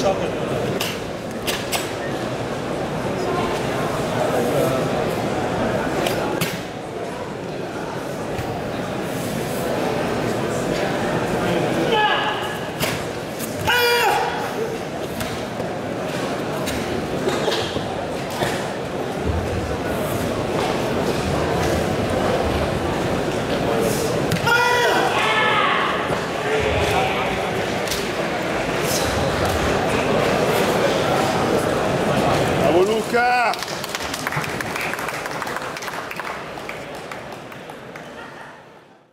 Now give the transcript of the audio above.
shopping. Luca!